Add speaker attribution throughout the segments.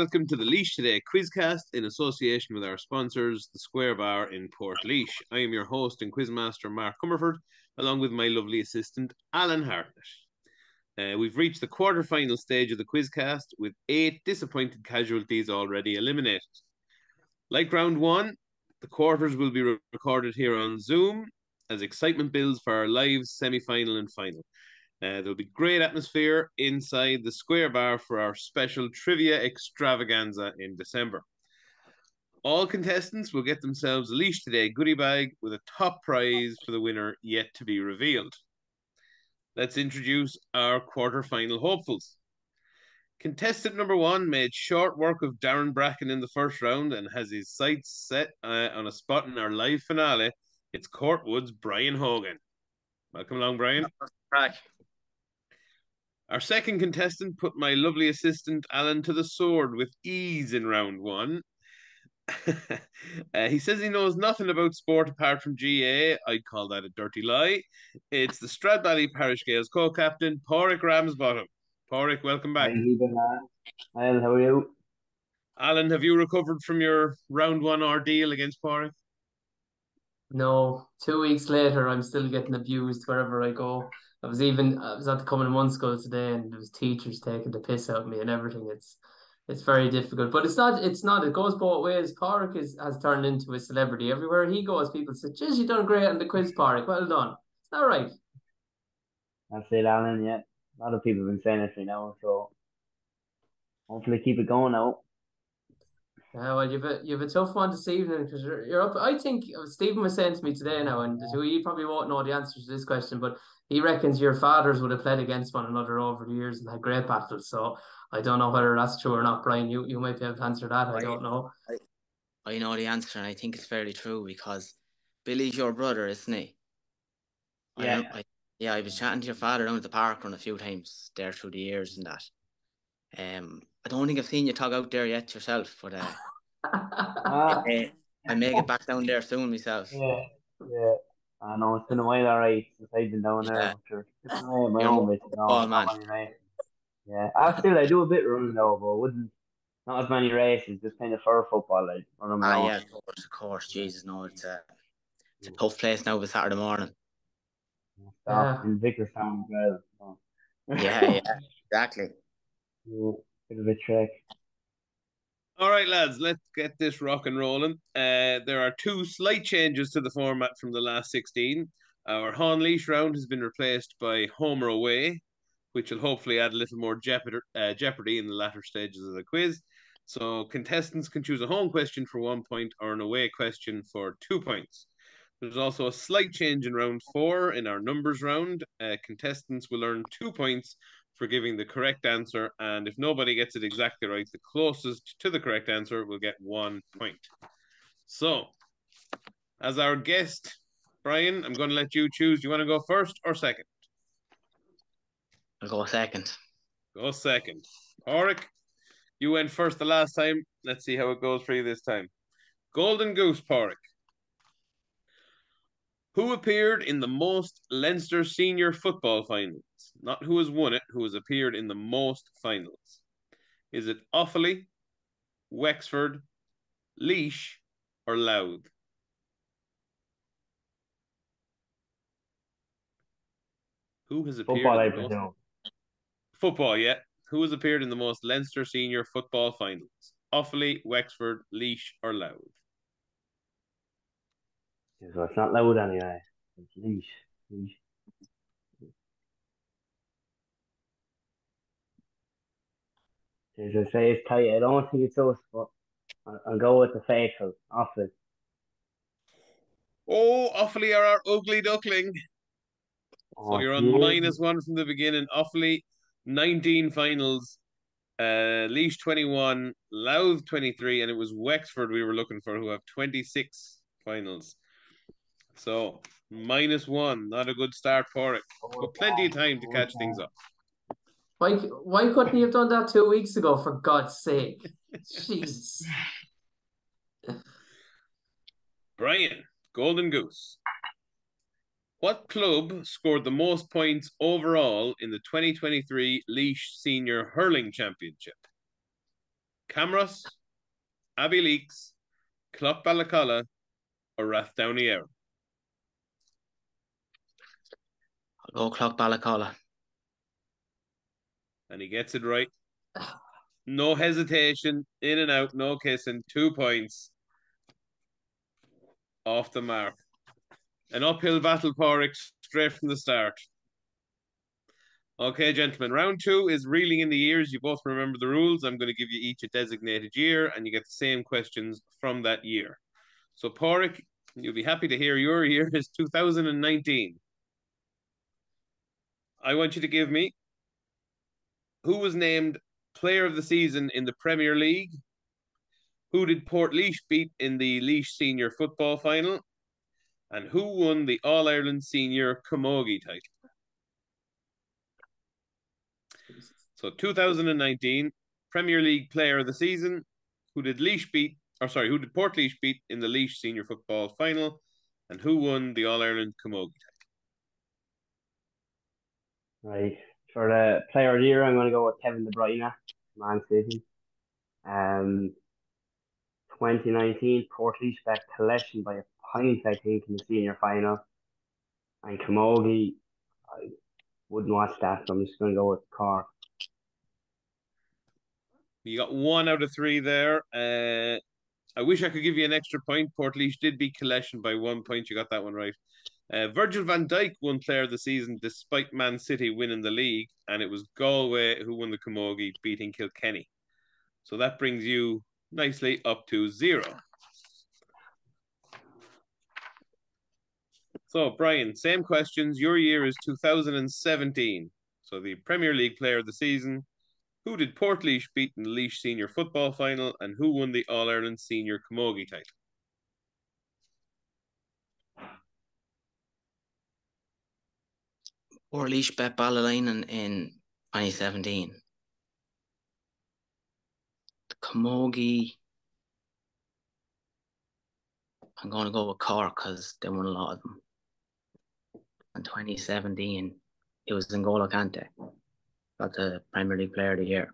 Speaker 1: welcome to the Laois Today Quizcast in association with our sponsors, the Square Bar in Portlaoise. I am your host and quizmaster, Mark Comerford, along with my lovely assistant, Alan Hartnett. Uh, we've reached the quarter-final stage of the quizcast with eight disappointed casualties already eliminated. Like round one, the quarters will be re- recorded here on Zoom as excitement builds for our live semi-final and final. Uh, there'll be great atmosphere inside the Square Bar for our special trivia extravaganza in December. All contestants will get themselves a Laois Today goodie bag with a top prize for the winner yet to be revealed. Let's introduce our quarter-final hopefuls. Contestant number one made short work of Darren Bracken in the first round and has his sights set uh, on a spot in our live finale. It's Courtwood's Brian Hogan. Welcome along, Brian.
Speaker 2: Right.
Speaker 1: Our second contestant put my lovely assistant Alan to the sword with ease in round one. uh, he says he knows nothing about sport apart from GAA. I'd call that a dirty lie. It's the Stradbally Parish Gaels co-captain, Pauric Ramsbottom. Pauric, welcome back.
Speaker 3: How you doing, man? Well, how are you?
Speaker 1: Alan, have you recovered from your round one ordeal against Pauric?
Speaker 2: No, two weeks later, I'm still getting abused wherever I go. I was even I was at the Common One school today, and there was teachers taking the piss out of me and everything. It's it's very difficult, but it's not. It's not. It goes both ways. Pauric is has turned into a celebrity everywhere he goes. People say, "Geez, you done great on the quiz, Pauric. Well done." It's not right.
Speaker 3: That's it, Alan. Yeah, a lot of people have been saying it for now, so hopefully keep it going now.
Speaker 2: Yeah, well, you've a you've a tough one this evening because you're, you're up. I think uh, Stephen was saying to me today now, and so you probably won't know the answer to this question, but he reckons your fathers would have played against one another over the years and had great battles. So I don't know whether that's true or not, Brian. You you might be able to answer that. I don't know.
Speaker 4: I know the answer, and I think it's fairly true because Billy's your brother, isn't he?
Speaker 3: Yeah.
Speaker 4: don't- I, yeah, I was chatting to your father down at the park run a few times there through the years and that. Um, I don't think I've seen you talk out there yet yourself, but uh,
Speaker 3: Ah,
Speaker 4: I may get back down there soon myself.
Speaker 3: yeah, yeah. I know it's been a while, alright, since I've been down there.
Speaker 4: Yeah.
Speaker 3: I'm sure. It's my my
Speaker 4: You're
Speaker 3: own bit, you know.
Speaker 4: football
Speaker 3: not
Speaker 4: man.
Speaker 3: Yeah, I still I do a bit running though, but wouldn't not as many races, just kind of for football, like run
Speaker 4: Ah,
Speaker 3: own.
Speaker 4: yeah, of course, of course. Jesus, no, it's a, it's a tough place now with Saturday morning.
Speaker 3: Stop in Vicarstown as well.
Speaker 4: Yeah, yeah, exactly.
Speaker 3: Yeah, bit of a trek.
Speaker 1: All right, lads, let's get this rock and rolling. Uh, there are two slight changes to the format from the last 16. Our Hon Laois round has been replaced by Homer Away, which will hopefully add a little more jeopardy, uh, jeopardy in the latter stages of the quiz. So contestants can choose a home question for one point or an away question for two points. There's also a slight change in round four in our numbers round. Uh, contestants will earn two points for giving the correct answer, and if nobody gets it exactly right, the closest to the correct answer will get one point. So, as our guest, Brian, I'm going to let you choose. Do you want to go first or second?
Speaker 4: I'll go second.
Speaker 1: Go second. Pauric, you went first the last time. Let's see how it goes for you this time. Golden Goose, Pauric. Who appeared in the most Leinster senior football finals? Not who has won it, who has appeared in the most finals. Is it Offaly, Wexford, Laois, or Louth? Who has appeared
Speaker 3: Football,
Speaker 1: in the most. Football, yeah. Who has appeared in the most Leinster senior football finals? Offaly, Wexford, Laois, or Louth?
Speaker 3: So it's not loud anyway. It's Laois. Laois. As I say, it's tight. I don't think it's us, but I'll, I'll go with the faithful. Often.
Speaker 1: Oh, Offaly are our ugly duckling. So
Speaker 3: Oh,
Speaker 1: you're on
Speaker 3: yeah.
Speaker 1: minus one from the beginning. Offaly, 19 finals. Uh, Laois 21, Louth 23, and it was Wexford we were looking for who have 26 finals. So minus one, not a good start for it, oh, but plenty of time to oh, catch things oh. up.
Speaker 2: Why why couldn't you have done that two weeks ago? For God's sake, Jesus.
Speaker 1: Brian, Golden Goose. What club scored the most points overall in the 2023 Laois Senior Hurling Championship? Camross, Abbeyleix, Clough-Ballacolla, or Rathdowney-Errill?
Speaker 4: I'll go Clough-Ballacolla.
Speaker 1: And he gets it right. No hesitation, in and out, no kissing, two points off the mark. An uphill battle, Pauric, straight from the start. Okay, gentlemen, round two is reeling in the years. You both remember the rules. I'm going to give you each a designated year, and you get the same questions from that year. So, Pauric, you'll be happy to hear your year is 2019. I want you to give me who was named player of the season in the Premier League, who did Portlaoise beat in the Laois Senior Football Final, and who won the All Ireland Senior Camogie title. So 2019 Premier League Player of the Season, who did Laois beat, or sorry, who did Portlaoise beat in the Laois Senior Football Final, and who won the All Ireland Camogie
Speaker 3: title. Right. For the Player of the Year, I'm going to go with Kevin De Bruyne, Man City. Um, 2019 Portlaoise back Killeshin by a point, I think, in the senior final. And Camogie, I wouldn't watch that, so I'm just going to go with Cork.
Speaker 1: You got one out of three there. Uh, I wish I could give you an extra point. Portlaoise did beat Killeshin by one point. You got that one right. Uh, Virgil van Dijk won Player of the Season despite Man City winning the league, and it was Galway who won the Camogie, beating Kilkenny. So that brings you nicely up to zero. So, Brian, same questions. Your year is 2017. So, the Premier League Player of the Season. Who did Portlaoise beat in the Laois Senior Football Final, and who won the All Ireland Senior Camogie title?
Speaker 4: Portlaoise bet Ballylinan in 2017. The Camogie. I'm going to go with Cork because they won a lot of them. In 2017, it was N'Golo Kante. Got the Premier League Player of the Year.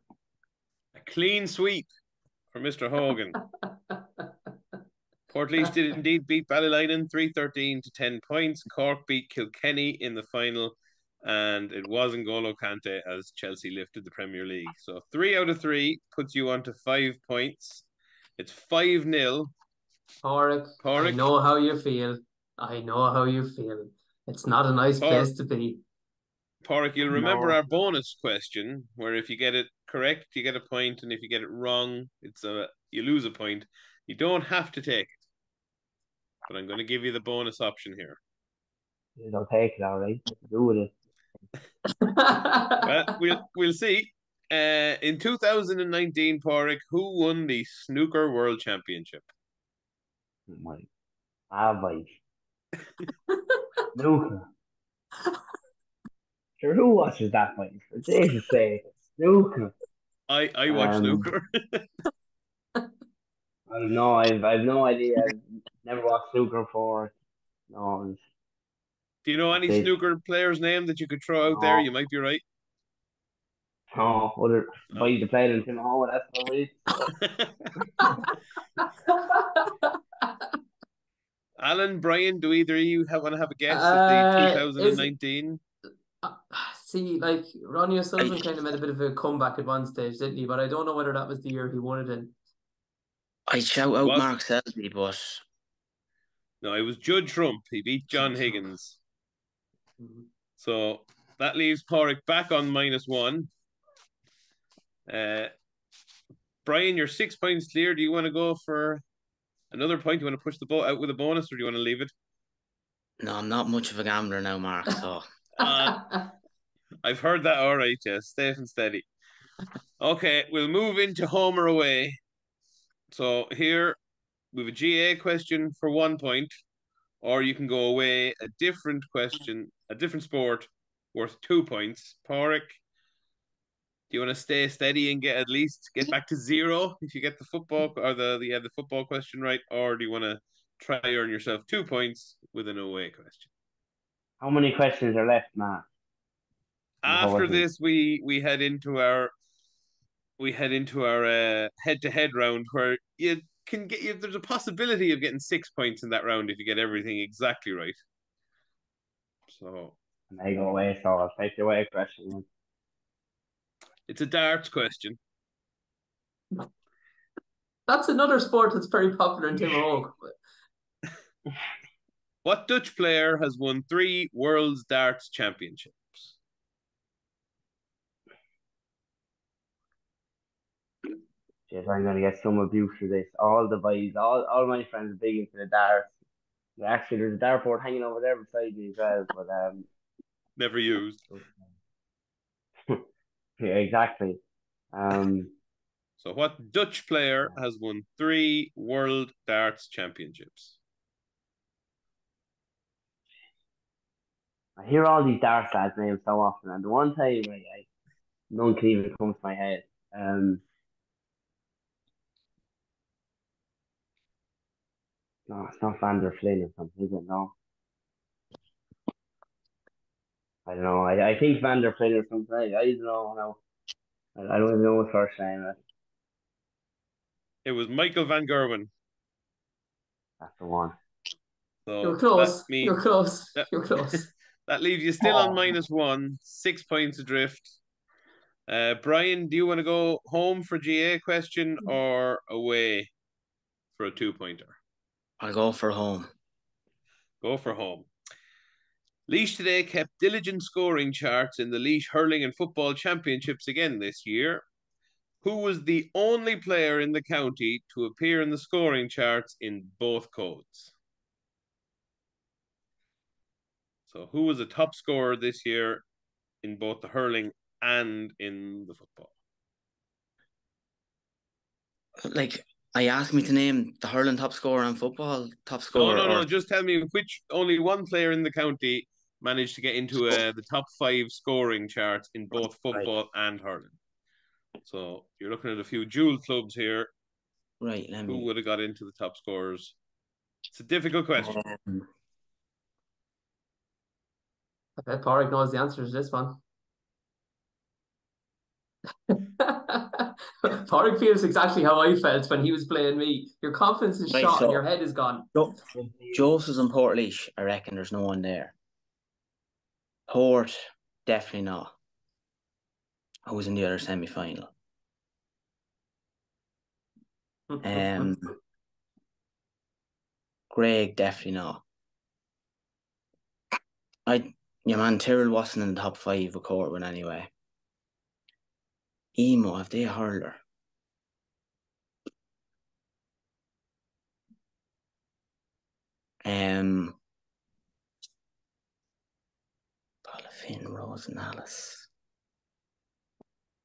Speaker 1: A clean sweep for Mr. Hogan. Portlaoise did indeed beat Ballylinan 313 to 10 points. Cork beat Kilkenny in the final, and it was N'Golo Kante as Chelsea lifted the Premier League. So three out of three puts you on to five points. It's 5 0.
Speaker 2: Pauric, I know how you feel. I know how you feel. It's not a nice Por- place to be.
Speaker 1: Pauric, you'll remember no. our bonus question, where if you get it correct, you get a point, and if you get it wrong, it's a you lose a point. You don't have to take it, but I'm going to give you the bonus option here.
Speaker 3: You don't take it, all right. Do with it.
Speaker 1: Well, we'll we'll see. Uh, in 2019, Pauric, who won the snooker world championship?
Speaker 3: My, ah, snooker. Sure, who watches that fight? For Jesus' sake, snooker.
Speaker 1: I I watch um, snooker.
Speaker 3: I don't know. I've I've no idea. I've never watched snooker before. No.
Speaker 1: Do you know any they, snooker player's name that you could throw out no. there? You might be right.
Speaker 3: Oh, other no. boy to play in Tim Hall. That's probably.
Speaker 1: Alan, Brian, do either of you have, want to have a guess uh, at the 2019?
Speaker 2: Uh, see, like Ronnie O'Sullivan kind of made a bit of a comeback at one stage, didn't he? But I don't know whether that was the year he won it in.
Speaker 4: I shout out what? Mark Selby, but
Speaker 1: no, it was Judd Trump. He beat John Higgins. Mm-hmm. So that leaves Pauric back on minus one. Uh, Brian, you're six points clear. Do you want to go for another point? Do you want to push the boat out with a bonus, or do you want to leave it?
Speaker 4: No, I'm not much of a gambler now, Mark. So
Speaker 1: uh, I've heard that. All right, yeah, safe and steady. Okay, we'll move into home or away. So here we have a GAA question for one point, or you can go away a different question, a different sport worth two points. Pauric, do you want to stay steady and get at least get back to zero if you get the football or the the, yeah, the football question right, or do you want to try earn yourself two points with an away question?
Speaker 3: How many questions are left, Matt?
Speaker 1: After this, we we head into our we head into our uh, head-to-head round where you can get you, there's a possibility of getting six points in that round if you get everything exactly right. So
Speaker 3: And I go away, so I'll take the away question.
Speaker 1: it's a darts question.
Speaker 2: That's another sport that's very popular in Timahoe.
Speaker 1: What Dutch player has won three World's Darts Championships?
Speaker 3: Jeez, I'm gonna get some abuse for this. All the boys, all, all my friends are big into the darts. Actually, there's a dartboard hanging over there beside me as well. But um,
Speaker 1: Never used.
Speaker 3: yeah, exactly. Um,
Speaker 1: So what Dutch player has won three World Darts Championships?
Speaker 3: I hear all these darts lads' names so often, and the one time like, I, none can even come to my head. Um, no, it's not Van der Flynn or something, is it? No. I don't know. I, I think Van der Flynn or something. I, I don't know. No. I, I don't even know his first name. That's,
Speaker 1: It was Michael Van Gerwen.
Speaker 3: that's the one.
Speaker 1: So
Speaker 2: You're close.
Speaker 1: that means-
Speaker 2: You're close.
Speaker 1: that-
Speaker 2: You're close.
Speaker 1: That leaves you still on
Speaker 3: Oh.
Speaker 1: minus one, six points adrift. Uh, Brian, do you want to go home for GAA question or away for a two pointer?
Speaker 4: I'll go for home.
Speaker 1: Go for home. Laois today kept diligent scoring charts in the Laois Hurling and Football Championships again this year. Who was the only player in the county to appear in the scoring charts in both codes? So, who was the top scorer this year in both the hurling and in the football?
Speaker 4: Like I asked me to name the hurling top scorer and football top scorer.
Speaker 1: no, no.
Speaker 4: or-
Speaker 1: Just tell me which only one player in the county managed to get into uh, the top five scoring charts in both
Speaker 4: Right.
Speaker 1: football and hurling. So you're looking at a few jewel clubs here.
Speaker 4: Right, let
Speaker 1: Who would have got into the top scorers? It's a difficult question.
Speaker 4: Um,
Speaker 2: I bet Pauric knows the answer to this one. Pauric feels exactly how I felt when he was playing me. Your confidence is shot and your head is gone.
Speaker 4: Jo- Joseph's and Portlaoise, I reckon there's no one there. Port, definitely not. Who was in the other semi final? Um, Greg, definitely not. I, your man, Tyrrell wasn't in the top five of Corwin anyway. Emo, if they a hurler. Um, Paula Rosenallis.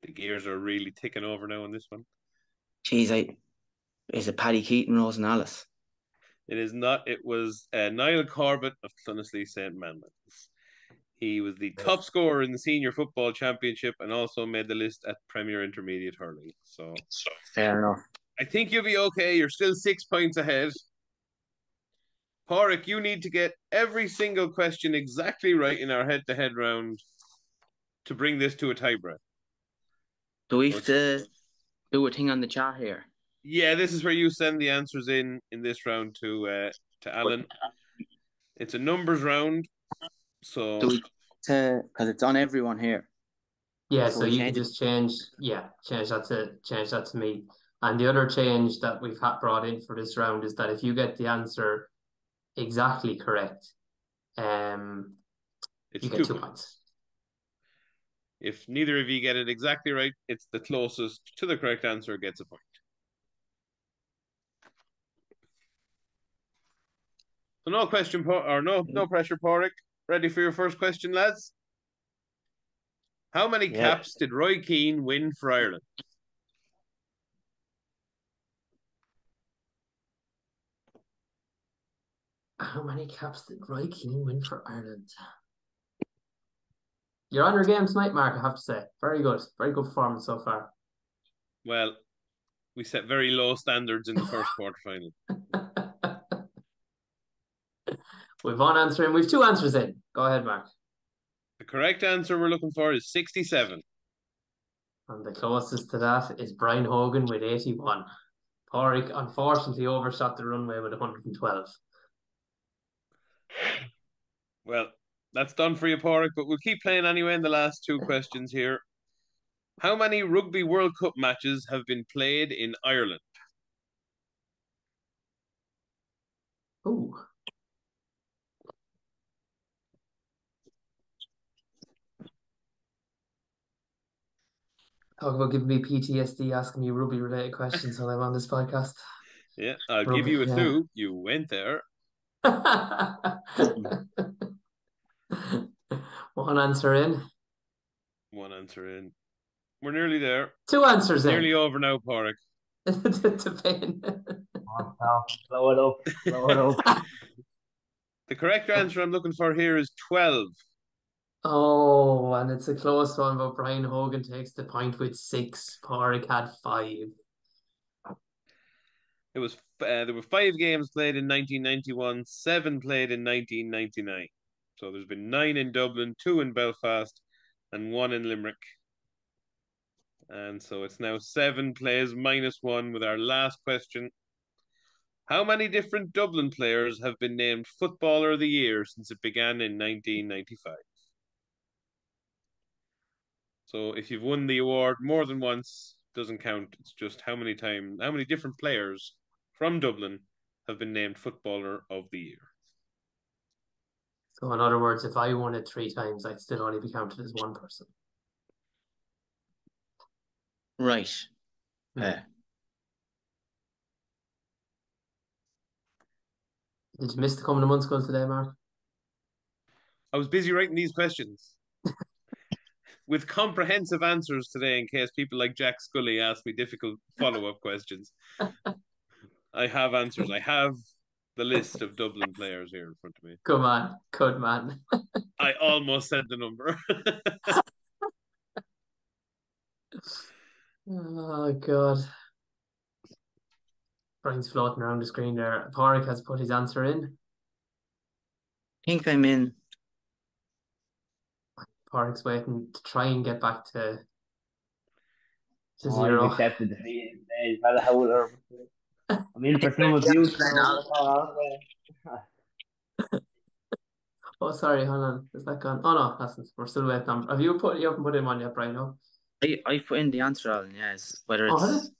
Speaker 1: The gears are really ticking over now on this one.
Speaker 4: Jeez, I is it Paddy Keaton, Rosenallis?
Speaker 1: It is not. It was uh, Niall Corbett of Clonaslee St. Manman's. He was the top scorer in the senior football championship and also made the list at Premier Intermediate Hurling. So
Speaker 4: Fair enough.
Speaker 1: I think you'll be okay. You're still six points ahead. Pauric, you need to get every single question exactly right in our head to head round to bring this to a tiebreak.
Speaker 4: Do we have to do a thing on the chat here?
Speaker 1: Yeah, this is where you send the answers in in this round to uh, to Alan. It's a numbers round, so
Speaker 4: Do we to because it's on everyone here.
Speaker 2: Yeah,
Speaker 4: So
Speaker 2: so you can just change, yeah, change that to change that to me. And the other change that we've had brought in for this round is that if you get the answer exactly correct, um,
Speaker 1: it's
Speaker 2: you
Speaker 1: two
Speaker 2: get two
Speaker 1: points.
Speaker 2: points.
Speaker 1: If neither of you get it exactly right, it's the closest to the correct answer gets a point. So no question, or no no pressure, Pauric. Ready for your first question, lads? How many
Speaker 3: Yeah.
Speaker 1: caps did Roy Keane win for Ireland?
Speaker 2: How many caps did Roy Keane win for Ireland? You're on your game tonight, Mark, I have to say. Very good. Very good performance so far.
Speaker 1: Well, we set very low standards in the first quarter final.
Speaker 2: We've one answer in. We've two answers in. Go ahead, Mark.
Speaker 1: The correct answer we're looking for is 67.
Speaker 2: And the closest to that is Brian Hogan with 81. Pauric unfortunately overshot the runway with 112.
Speaker 1: Well, that's done for you, Pauric, but we'll keep playing anyway in the last two questions here. How many Rugby World Cup matches have been played in Ireland?
Speaker 2: Ooh. Talk about giving me PTSD asking me rugby related questions while I'm on this podcast.
Speaker 1: Yeah, I'll
Speaker 2: Rugby,
Speaker 1: give you a
Speaker 2: yeah.
Speaker 1: clue. You went there.
Speaker 2: One answer in.
Speaker 1: One answer in. We're nearly there.
Speaker 2: Two answers in.
Speaker 1: Nearly over now, Pauric.
Speaker 2: to.
Speaker 3: Oh, no. Blow it up. Blow it up.
Speaker 1: The correct answer I'm looking for here is 12.
Speaker 2: Oh, and it's a close one, but Brian Hogan takes the point with six. Pauric had five.
Speaker 1: It was uh, there were five games played in 1991, seven played in 1999. So there's been nine in Dublin, two in Belfast, and one in Limerick. And so it's now seven players minus one with our last question. How many different Dublin players have been named Footballer of the Year since it began in 1995? So if you've won the award more than once, doesn't count. It's just how many times, how many different players from Dublin have been named Footballer of the Year.
Speaker 2: So, in other words, if I won it three times, I'd still only be counted as one person.
Speaker 4: Right.
Speaker 2: Hmm.
Speaker 4: Uh,
Speaker 2: Did you miss the coming to month school today, Mark?
Speaker 1: I was busy writing these questions with comprehensive answers today in case people like Jack Scully ask me difficult follow up questions. I have answers. I have the list of Dublin players here in front of me.
Speaker 2: Come on, good man.
Speaker 1: I almost said the number.
Speaker 2: Oh God. Brian's floating around the screen there. Pauric has put his answer in.
Speaker 4: I think I'm in.
Speaker 2: Pauric's waiting to try and get back to to
Speaker 3: Oh,
Speaker 2: zero.
Speaker 3: he's accepted defeat. He's had a howler. I'm in for some abuse. Uh,
Speaker 2: oh, sorry, hold on. Is that gone? Oh no, that's we're still waiting on. Have you put you haven't put him on yet, Brian? No.
Speaker 4: I, I put in the answer, Alan, yes. Whether
Speaker 2: Oh,
Speaker 4: it's
Speaker 2: has it?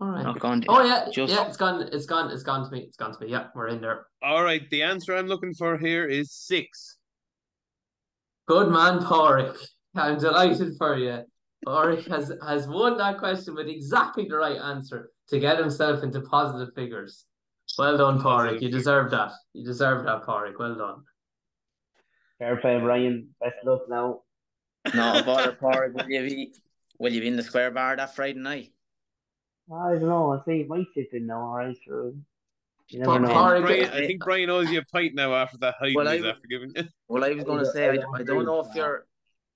Speaker 2: All right.
Speaker 4: not gone
Speaker 2: Oh yeah,
Speaker 4: Just-
Speaker 2: yeah. It's gone. It's gone. It's gone to me. It's gone to me. Yeah, we're in there.
Speaker 1: All right, the answer I'm looking for here is six.
Speaker 2: Good man, Pauric. I'm delighted for you. Pauric has has won that question with exactly the right answer to get himself into positive figures. Well done, Pauric. You deserve that. You deserve that, Pauric. Well done.
Speaker 3: Fair play, Brian. Best luck now.
Speaker 4: No bother, Pauric. Will you be will you be in the square bar that Friday night?
Speaker 3: I don't know. I think it might sit in now, alright, sure. You never know.
Speaker 2: Pauric-
Speaker 1: Brian, I think Brian owes you a pint now after that height
Speaker 4: Well,
Speaker 1: he's
Speaker 4: I-
Speaker 1: after giving you.
Speaker 4: Well I was gonna say I,
Speaker 3: don't
Speaker 4: I don't know if you're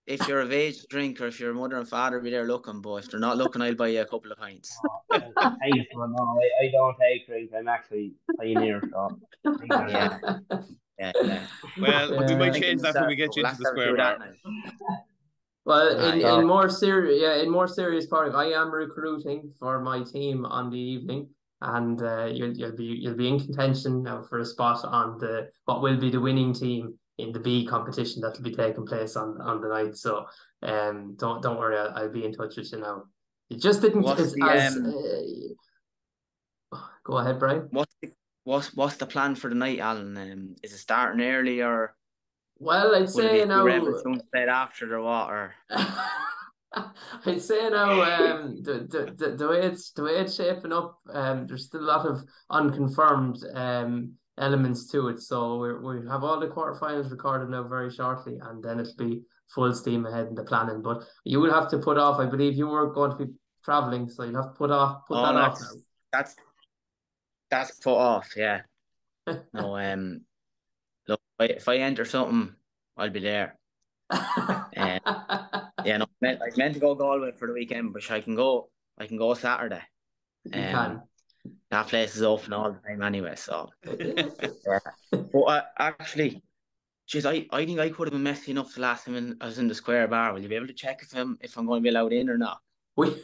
Speaker 4: if you're of age to drink or if your mother and father be there looking, but if they're not looking, I'll buy you a couple of pints.
Speaker 3: Thanks, but no, I, I don't take drinks. I'm actually pioneer, so.
Speaker 4: Yeah. Yeah, yeah.
Speaker 1: Well, we might change that when we get you into the
Speaker 4: to
Speaker 1: square
Speaker 4: that
Speaker 1: bar.
Speaker 2: Well, in,
Speaker 3: yeah.
Speaker 2: in more serious, yeah, in more serious part, I am recruiting for my team on the evening, and uh, you'll you'll be you'll be in contention now for a spot on the what will be the winning team in the B competition that will be taking place on on the night. So, um, don't don't worry, I'll, I'll be in touch with you now. It just didn't as,
Speaker 4: the,
Speaker 2: as
Speaker 4: um,
Speaker 2: uh, go ahead, Brian.
Speaker 4: What's the, what's what's the plan for the night, Alan? Um, is it starting early or
Speaker 2: Well, I'd say
Speaker 4: be
Speaker 2: now.
Speaker 4: Rebel Sunset after the water?
Speaker 2: I'd say now um the, the, the, the way it's the way it's shaping up um there's still a lot of unconfirmed um elements to it so we we have all the quarterfinals recorded now very shortly and then it'll be full steam ahead in the planning but you will have to put off I believe you were going to be traveling so you'll have to put off put
Speaker 4: Oh,
Speaker 2: that off
Speaker 4: that's that's that's put off. Yeah. No. Um. Look, if I, enter something, I'll be there.
Speaker 2: now.
Speaker 4: Yeah. No. I meant, I meant to go Galway for the weekend, but I can go. I can go Saturday.
Speaker 2: you
Speaker 4: Um, That place is open all the time anyway. So.
Speaker 2: can.
Speaker 4: But uh, actually, geez, I, I think I could have been messy enough the last time in, I was in the square bar. Will you be able to check if I'm if I'm going to be allowed in or not?
Speaker 2: we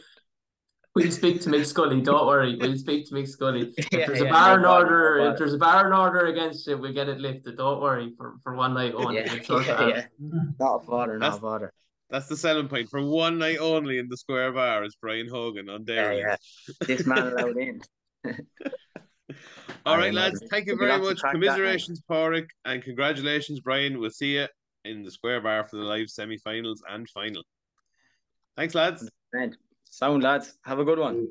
Speaker 2: we'll speak to Mick Scully. Don't worry, we'll speak to Mick Scully. If
Speaker 4: Yeah,
Speaker 2: there's a bar in
Speaker 4: no
Speaker 2: order,
Speaker 4: no
Speaker 2: if there's a bar in order against it, we get it lifted. Don't worry for, for one night only.
Speaker 4: Yeah,
Speaker 2: We'll sort it
Speaker 4: yeah, yeah. Not a bother, not a bother.
Speaker 1: That's the selling point for one night only in the Square Bar is Brian Hogan on oh,
Speaker 4: Yeah,
Speaker 1: Dairy.
Speaker 4: yeah. This man allowed in.
Speaker 1: All right, lads. Thank you very much. Commiserations, Pauric, and congratulations, Brian. We'll see you in the Square Bar for the live semi-finals and final. Thanks, lads.
Speaker 4: Sound lads, have a good one.